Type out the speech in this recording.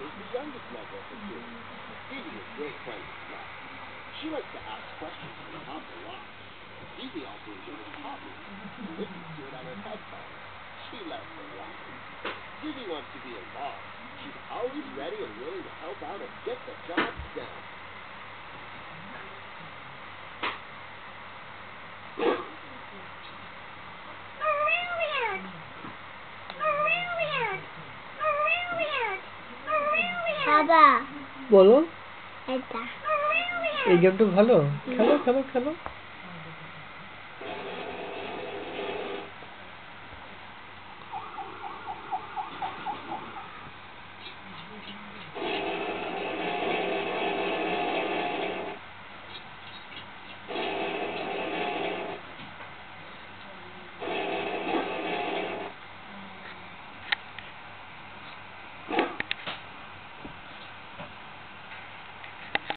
is the youngest member of the team. Phoebe is great friends with Fluff. She likes to ask questions and talk a lot. Phoebe also enjoys talking and listens to it on her headphones. She loves to laugh. Phoebe wants to be involved. She's always ready and willing to help out and get the job done. বাবা বলো। এটা। এই গেমটা ভালো? খেলো খেলো খেলো।